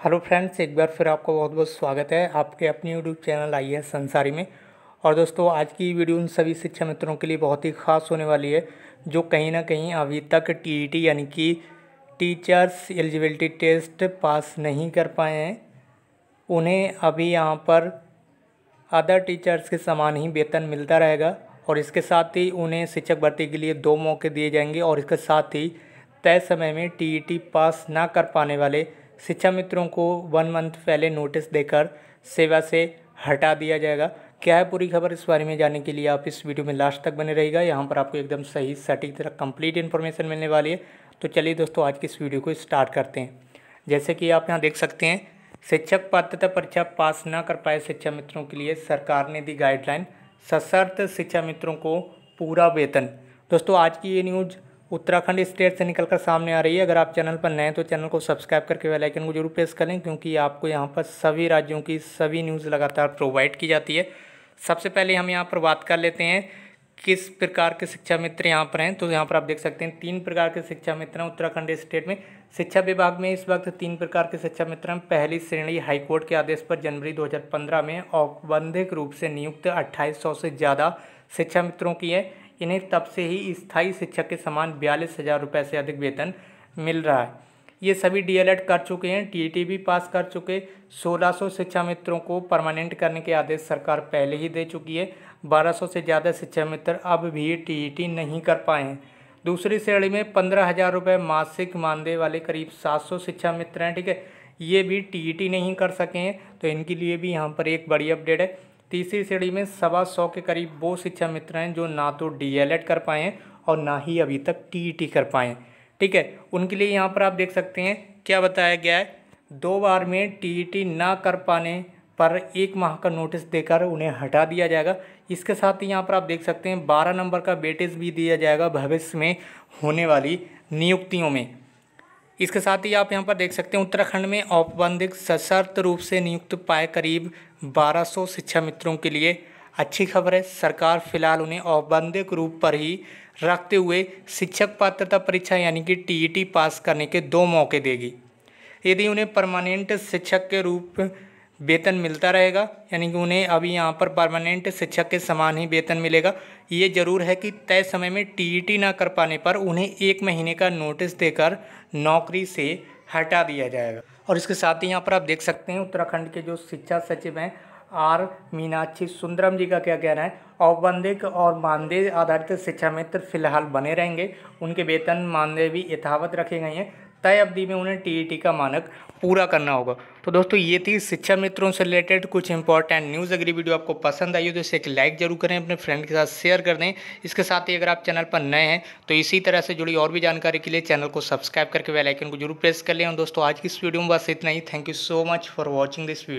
Hello friends एक बार फिर आपका बहुत बहुत स्वागत है। आपके अपने यूट्यूब चैनल आई है संसारी में। और दोस्तों, आज की वीडियो उन सभी शिक्षा मित्रों के लिए बहुत ही ख़ास होने वाली है, जो कहीं ना कहीं अभी तक टीईटी यानी कि टीचर्स एलिजिबिलिटी टेस्ट पास नहीं कर पाए हैं। उन्हें अभी यहाँ पर अदर टीचर्स के समान ही वेतन मिलता रहेगा और इसके साथ ही उन्हें शिक्षक भर्ती के लिए दो मौके दिए जाएँगे और इसके साथ ही तय समय में टीईटी पास ना कर पाने वाले शिक्षा मित्रों को वन मंथ पहले नोटिस देकर सेवा से हटा दिया जाएगा। क्या है पूरी खबर इस बारे में जानने के लिए आप इस वीडियो में लास्ट तक बने रहेगा यहाँ पर आपको एकदम सही, सटीक तरह कंप्लीट इन्फॉर्मेशन मिलने वाली है। तो चलिए दोस्तों, आज की इस वीडियो को स्टार्ट करते हैं। जैसे कि आप यहाँ देख सकते हैं, शिक्षक पात्रता परीक्षा पास ना कर पाए शिक्षा मित्रों के लिए सरकार ने दी गाइडलाइन सशर्त शिक्षा मित्रों को पूरा वेतन। दोस्तों, आज की ये न्यूज़ उत्तराखंड स्टेट से निकलकर सामने आ रही है। अगर आप चैनल पर नए तो चैनल को सब्सक्राइब करके बेल आइकन को ज़रूर प्रेस करें क्योंकि आपको यहाँ पर सभी राज्यों की सभी न्यूज़ लगातार प्रोवाइड की जाती है। सबसे पहले हम यहाँ पर बात कर लेते हैं, किस प्रकार के शिक्षा मित्र यहाँ पर हैं। तो यहाँ पर आप देख सकते हैं, तीन प्रकार के शिक्षा मित्र हैं उत्तराखंड स्टेट में। शिक्षा विभाग में इस वक्त तीन प्रकार के शिक्षा मित्र हैं। पहली श्रेणी हाईकोर्ट के आदेश पर जनवरी 2015 में, औपबंधिक रूप से नियुक्त 2800 से ज़्यादा शिक्षा मित्रों की है। इन्हें तब से ही स्थायी शिक्षक के समान बयालीस हज़ार रुपये से अधिक वेतन मिल रहा है। ये सभी डीएलएड कर चुके हैं टीईटी भी पास कर चुके। 1600 शिक्षा मित्रों को परमानेंट करने के आदेश सरकार पहले ही दे चुकी है। 1200 से ज़्यादा शिक्षा मित्र अब भी टीईटी नहीं कर पाए हैं। दूसरी श्रेणी में पंद्रह हज़ार रुपये मासिक मानदेय वाले करीब 700 शिक्षा मित्र हैं, ठीक है? ये भी टीईटी नहीं कर सके हैं तो इनके लिए भी यहाँ पर एक बड़ी अपडेट है। तीसरी श्रेणी में सवा सौ के करीब वो शिक्षा मित्र हैं जो ना तो डीएलएड कर पाए हैं और ना ही अभी तक टीईटी कर पाए हैं। ठीक है, उनके लिए यहाँ पर आप देख सकते हैं, क्या बताया गया है? दो बार में टीईटी ना कर पाने पर एक माह का नोटिस देकर उन्हें हटा दिया जाएगा। इसके साथ ही यहाँ पर आप देख सकते हैं, बारह नंबर का बेटेज भी दिया जाएगा भविष्य में होने वाली नियुक्तियों में। इसके साथ ही आप यहाँ पर देख सकते हैं, उत्तराखंड में औपबंधिक सशर्त रूप से नियुक्त पाए करीब 1200 शिक्षा मित्रों के लिए अच्छी खबर है। सरकार फ़िलहाल उन्हें औपबंधिक रूप पर ही रखते हुए शिक्षक पात्रता परीक्षा यानी कि टीईटी पास करने के दो मौके देगी। यदि उन्हें परमानेंट शिक्षक के रूप वेतन मिलता रहेगा, यानी कि उन्हें अभी यहाँ पर परमानेंट शिक्षक के समान ही वेतन मिलेगा, ये ज़रूर है कि तय समय में टीईटी ना कर पाने पर उन्हें एक महीने का नोटिस देकर नौकरी से हटा दिया जाएगा। और इसके साथ ही यहाँ पर आप देख सकते हैं उत्तराखंड के जो शिक्षा सचिव हैं आर मीनाक्षी सुंदरम जी का क्या कहना है, औपबंधिक और मानदेय आधारित शिक्षा मित्र फ़िलहाल बने रहेंगे। उनके वेतन मानदेय भी यथावत रखे गए हैं। तय अवधि में उन्हें टीईटी का मानक पूरा करना होगा। तो दोस्तों, ये थी शिक्षा मित्रों से रिलेटेड कुछ इंपॉर्टेंट न्यूज़ अगर वीडियो आपको पसंद आई हो तो इसे एक लाइक ज़रूर करें, अपने फ्रेंड के साथ शेयर कर दें। इसके साथ ही अगर आप चैनल पर नए हैं तो इसी तरह से जुड़ी और भी जानकारी के लिए चैनल को सब्सक्राइब करके वेलाइकन को ज़रूर प्रेस कर लें। और दोस्तों, आज की इस वीडियो में बस इतना ही। Thank you so much for watching this video